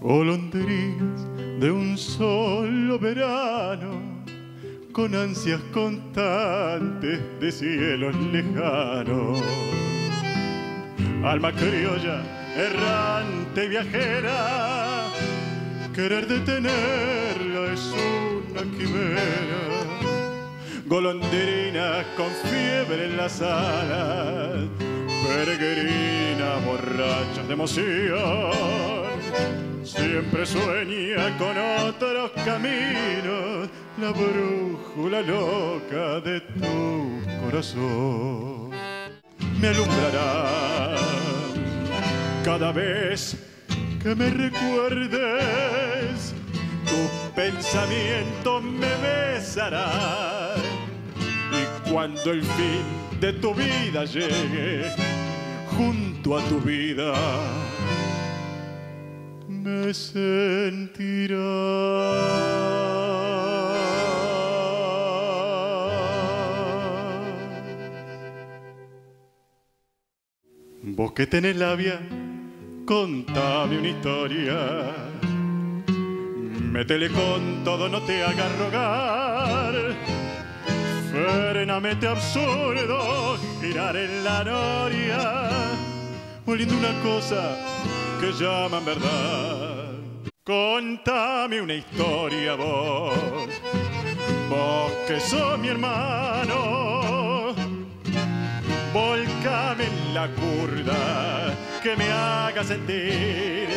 golondrinas de un solo verano, con ansias constantes de cielos lejanos. Alma criolla, errante viajera, querer detenerla es una quimera. Golondrina con fiebre en las alas, peregrina borracha de emoción Siempre sueña con otros caminos la brújula loca de tu corazón. Me alumbrará cada vez que me recuerdes. Tu pensamiento me besará. Y cuando el fin de tu vida llegue, junto a tu vida, me sentirá. Vos que tenés labia, contame una historia. Métele con todo, no te hagas rogar. Frenamente absurdo, girar en la noria, oliendo una cosa que llaman verdad. Contame una historia vos, vos que sos mi hermano. Volcame en la curda que me haga sentir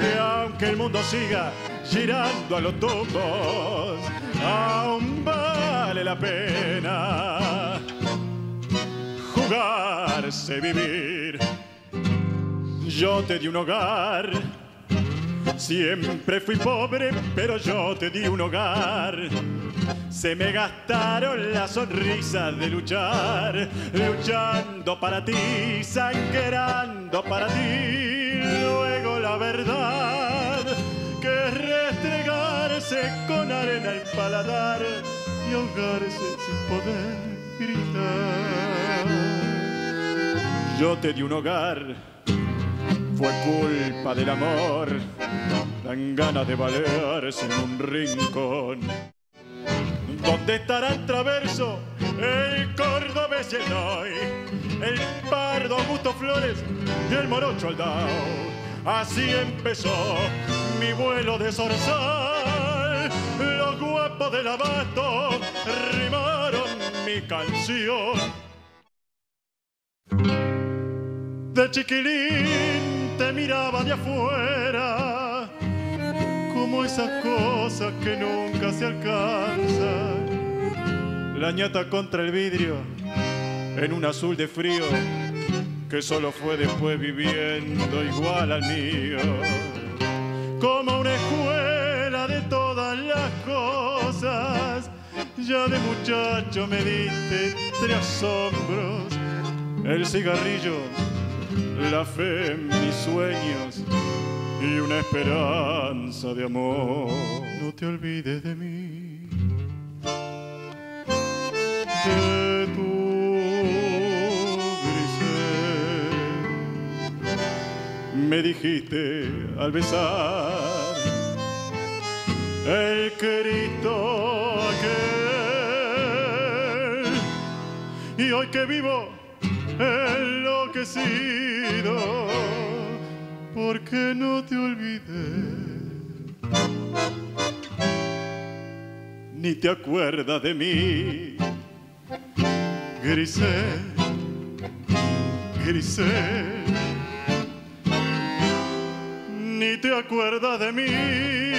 que aunque el mundo siga girando a los tumbos, aún vale la pena jugarse vivir. Yo te di un hogar, siempre fui pobre, pero yo te di un hogar. Se me gastaron las sonrisas de luchar, luchando para ti, sangrando para ti. Luego la verdad, que es restregarse con arena el paladar y ahogarse sin poder gritar. Yo te di un hogar, fue culpa del amor, dan ganas de valerse en un rincón. ¿Dónde estará el traverso, el cordobés y el Noy, el pardo Augusto Flores y el morocho Aldao? Así empezó mi vuelo de zorzal. Los guapos del abasto rimaron mi canción. De chiquilín te miraba de afuera como esas cosas que nunca se alcanzan. La ñata contra el vidrio en un azul de frío que solo fue después viviendo igual al mío. Como una escuela de todas las cosas, ya de muchacho me diste tres asombros, el cigarrillo, la fe en mis sueños y una esperanza de amor. No te olvides de mí, de tu grisel. Me dijiste al besar el Cristo aquel, y hoy que vivo porque no te olvidé. Ni te acuerdas de mí, Grisel, Grisel. Ni te acuerdas de mí,